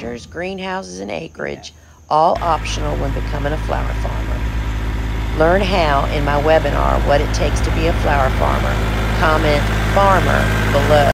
pastures, greenhouses, and acreage, all optional when becoming a flower farmer. Learn how in my webinar, What It Takes to Be a Flower Farmer. Comment farmer below.